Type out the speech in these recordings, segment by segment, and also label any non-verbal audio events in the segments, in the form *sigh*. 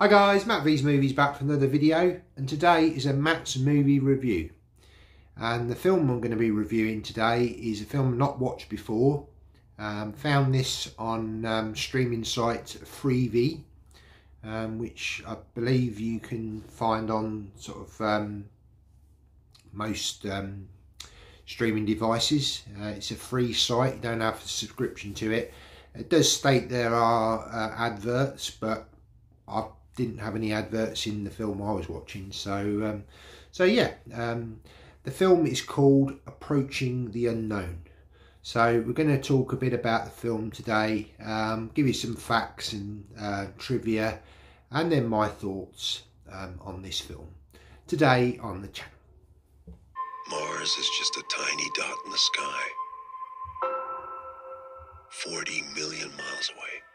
Hi guys, Matt V's Movies back for another video and today is a Matt's movie review. And the film I'm going to be reviewing today is a film not watched before. Um, found this on um, streaming site Freevee um, which I believe you can find on sort of um, most um, streaming devices. Uh, it's a free site you don't have a subscription to it. It does state there are uh, adverts but I didn't have any adverts in the film I was watching. So, um, so yeah, um, the film is called Approaching the Unknown. So we're going to talk a bit about the film today, um, give you some facts and uh, trivia, and then my thoughts um, on this film. Today on the channel. Mars is just a tiny dot in the sky. 40 million miles away.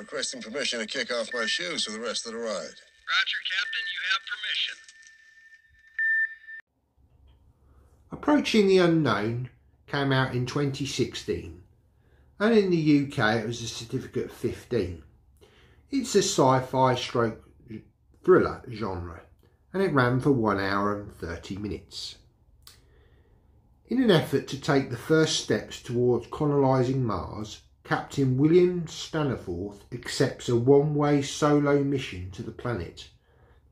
Requesting permission to kick off my shoes for the rest of the ride. Roger, Captain, you have permission. Approaching the Unknown came out in 2016 and in the UK it was a certificate 15. It's a sci-fi stroke thriller genre and it ran for 1 hour and 30 minutes. In an effort to take the first steps towards colonising Mars, Captain William Staniforth accepts a one-way solo mission to the planet.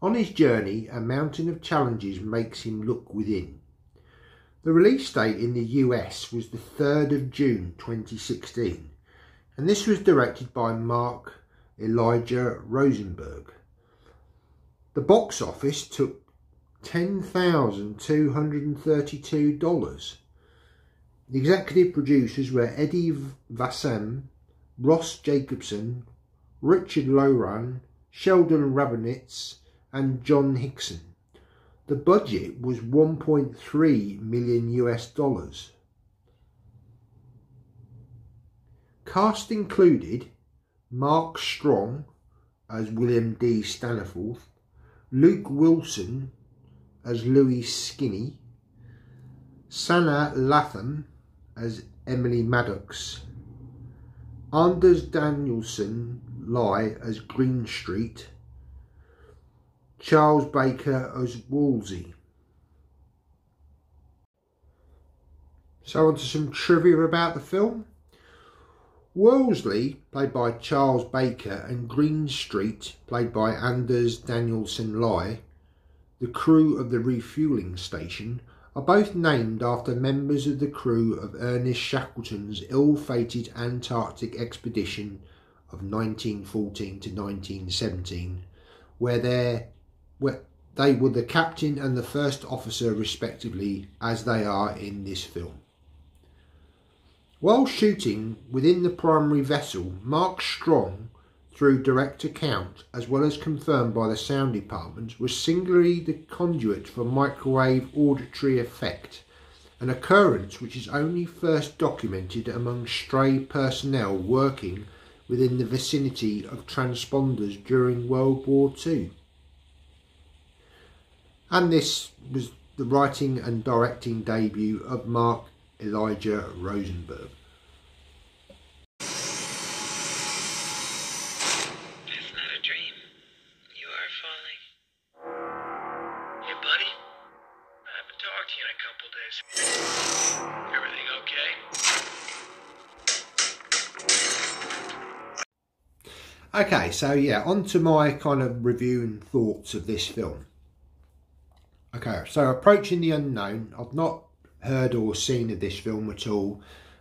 On his journey, a mountain of challenges makes him look within. The release date in the US was the 3rd of June 2016 and this was directed by Mark Elijah Rosenberg. The box office took $10,232. The executive producers were Eddie Vassem, Ross Jacobson, Richard Loran, Sheldon Rabinowitz and John Hickson. The budget was 1.3 million US dollars. Cast included Mark Strong as William D. Staniforth, Luke Wilson as Louis Skinner, Sanaa Lathan as Emily Maddox, Anders Danielsen Lie as Greenstreet, Charles Baker as Worsley. So on to some trivia about the film. Worsley, played by Charles Baker, and Greenstreet, played by Anders Danielsen Lie, the crew of the refueling station, are both named after members of the crew of Ernest Shackleton's ill-fated Antarctic expedition of 1914 to 1917, where, where they were the captain and the first officer respectively, as they are in this film. While shooting within the primary vessel, Mark Strong, through direct account as well as confirmed by the sound department, was singularly the conduit for microwave auditory effect, an occurrence which is only first documented among stray personnel working within the vicinity of transponders during World War II. And this was the writing and directing debut of Mark Elijah Rosenberg. Okay? So yeah, on to my kind of review and thoughts of this film. Okay, so approaching the unknown, I've not heard or seen of this film at all.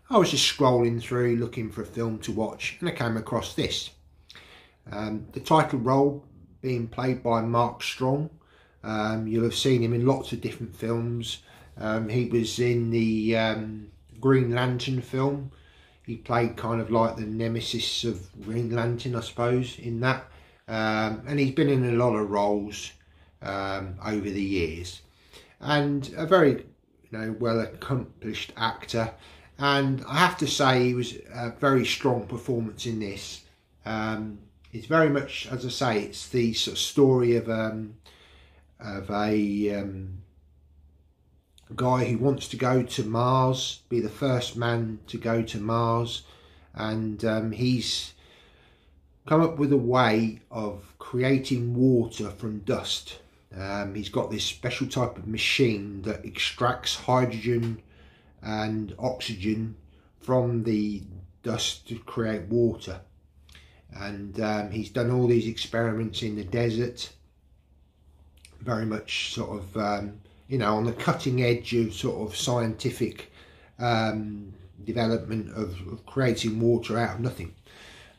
I was just scrolling through looking for a film to watch and I came across this. Um, the title role being played by Mark Strong. Um, you'll have seen him in lots of different films. Um, he was in the um, Green Lantern film. He played kind of like the nemesis of Green Lantern, I suppose, in that. Um, and he's been in a lot of roles um, over the years. And a very you know, well accomplished actor. And I have to say, he was a very strong performance in this. Um, it's very much, as I say, it's the sort of story of um, of a um, guy who wants to go to Mars, be the first man to go to Mars, and um, he's come up with a way of creating water from dust. Um, he's got this special type of machine that extracts hydrogen and oxygen from the dust to create water. And um, he's done all these experiments in the desert, very much sort of, um, you know, on the cutting edge of sort of scientific um, development of, of creating water out of nothing.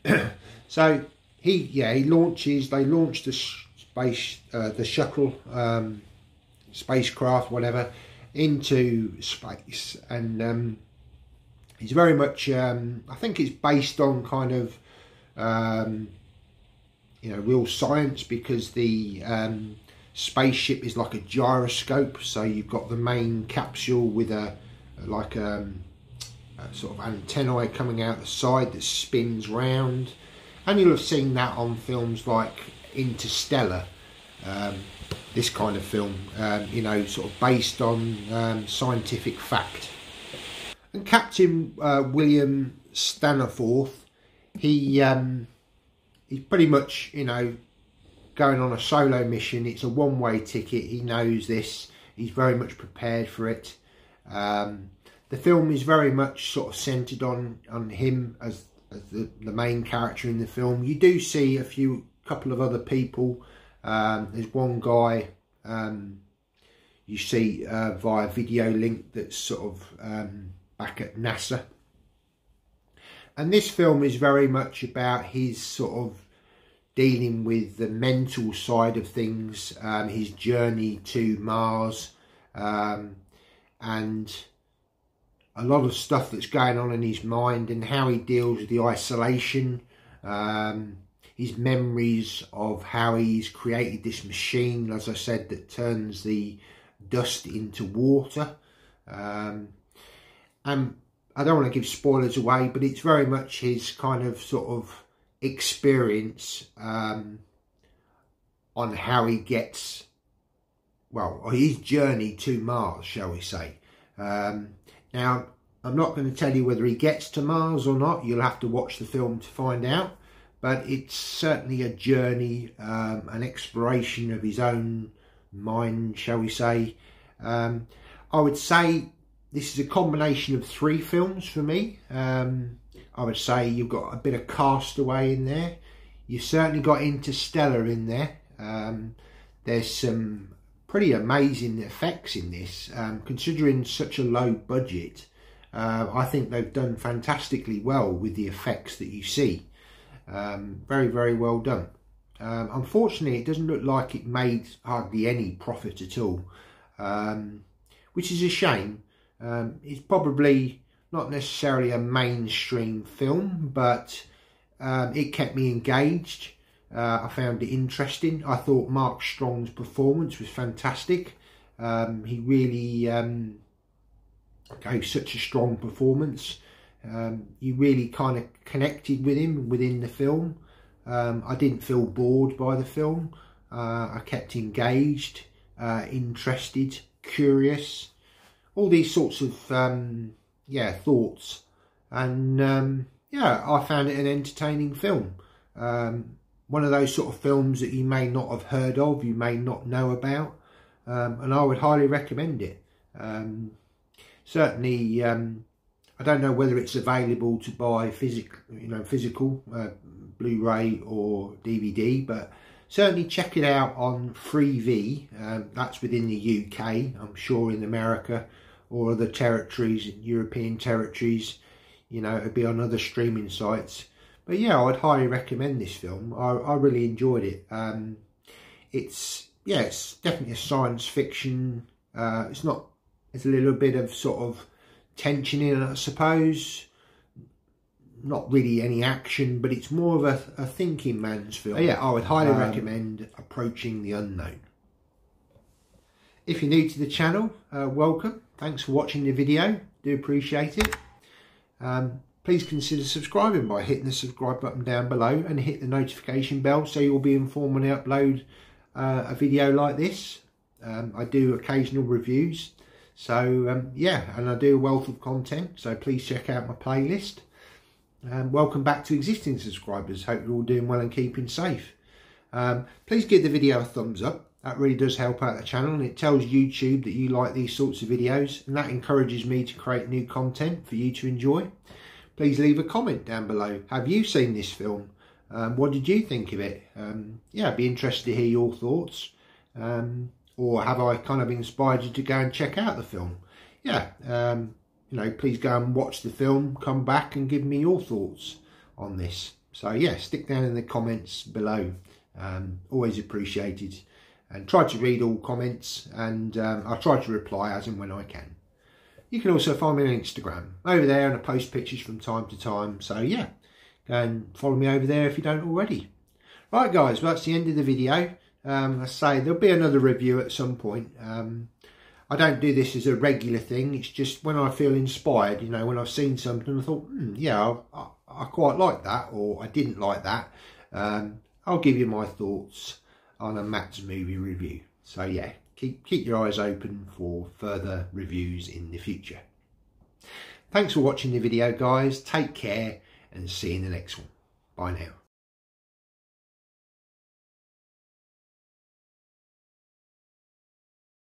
*clears throat* so he, yeah, he launches, they launch the space, uh, the shuttle, um, spacecraft, whatever, into space. And um, it's very much, um, I think it's based on kind of, um, you know, real science because the um, spaceship is like a gyroscope. So you've got the main capsule with a, like a, a sort of antennae coming out the side that spins round. And you'll have seen that on films like Interstellar, um, this kind of film, um, you know, sort of based on um, scientific fact. And Captain uh, William Staniforth, he um, he's pretty much, you know, going on a solo mission. It's a one-way ticket. He knows this. He's very much prepared for it. Um, the film is very much sort of centered on on him as, as the, the main character in the film. You do see a few couple of other people. Um, there's one guy um, you see uh, via video link that's sort of um, back at NASA. And this film is very much about his sort of dealing with the mental side of things, um, his journey to Mars, um, and a lot of stuff that's going on in his mind and how he deals with the isolation, um, his memories of how he's created this machine, as I said, that turns the dust into water. Um, and I don't want to give spoilers away, but it's very much his kind of sort of experience um, on how he gets, well, his journey to Mars, shall we say. Um, now, I'm not going to tell you whether he gets to Mars or not. You'll have to watch the film to find out but it's certainly a journey, um, an exploration of his own mind, shall we say. Um, I would say this is a combination of three films for me. Um, I would say you've got a bit of Castaway in there. You've certainly got Interstellar in there. Um, there's some pretty amazing effects in this, um, considering such a low budget. Uh, I think they've done fantastically well with the effects that you see. Um, very, very well done. Um, unfortunately, it doesn't look like it made hardly any profit at all, um, which is a shame. Um, it's probably not necessarily a mainstream film, but um, it kept me engaged. Uh, I found it interesting. I thought Mark Strong's performance was fantastic. Um, he really gave such a strong performance. Um, you really kind of connected with him within the film. Um, I didn't feel bored by the film. Uh, I kept engaged, uh, interested, curious, all these sorts of um, yeah thoughts, and um, yeah, I found it an entertaining film. Um, one of those sort of films that you may not have heard of, you may not know about, um, and I would highly recommend it. Um, certainly, um, I don't know whether it's available to buy physical, you know, physical uh, Blu-ray or DVD, but certainly check it out on Freevee. Um, that's within the UK. I'm sure in America or other territories, European territories, you know, it'd be on other streaming sites. But yeah, I'd highly recommend this film. I, I really enjoyed it. Um, it's yeah, it's definitely a science fiction. Uh, it's not. It's a little bit of sort of tension in it, I suppose. Not really any action, but it's more of a, a thinking man's film. But yeah, I would highly um, recommend Approaching the Unknown. If you're new to the channel, uh, welcome. Thanks for watching the video. Do appreciate it. Um, please consider subscribing by hitting the subscribe button down below and hit the notification bell so you'll be informed when I upload uh, a video like this. Um, I do occasional reviews. So um, yeah, and I do a wealth of content. So please check out my playlist. Um, welcome back to existing subscribers. Hope you're all doing well and keeping safe. Um, please give the video a thumbs up. That really does help out the channel and it tells YouTube that you like these sorts of videos and that encourages me to create new content for you to enjoy. Please leave a comment down below. Have you seen this film? Um, what did you think of it? Um, yeah, I'd be interested to hear your thoughts. Um, or have I kind of inspired you to go and check out the film? Yeah, um, you know, please go and watch the film, come back and give me your thoughts on this. So yeah, stick down in the comments below. Um, always appreciated and try to read all comments and um, I'll try to reply as and when I can. You can also find me on Instagram over there and I post pictures from time to time. So yeah, go and follow me over there if you don't already. Right guys, well that's the end of the video. Um, I say there'll be another review at some point. Um, I don't do this as a regular thing. It's just when I feel inspired, you know, when I've seen something, I thought, hmm, yeah, I, I, I, quite like that or I didn't like that. Um, I'll give you my thoughts on a Matt's movie review. So yeah, keep, keep your eyes open for further reviews in the future. Thanks for watching the video guys. Take care and see you in the next one. Bye now.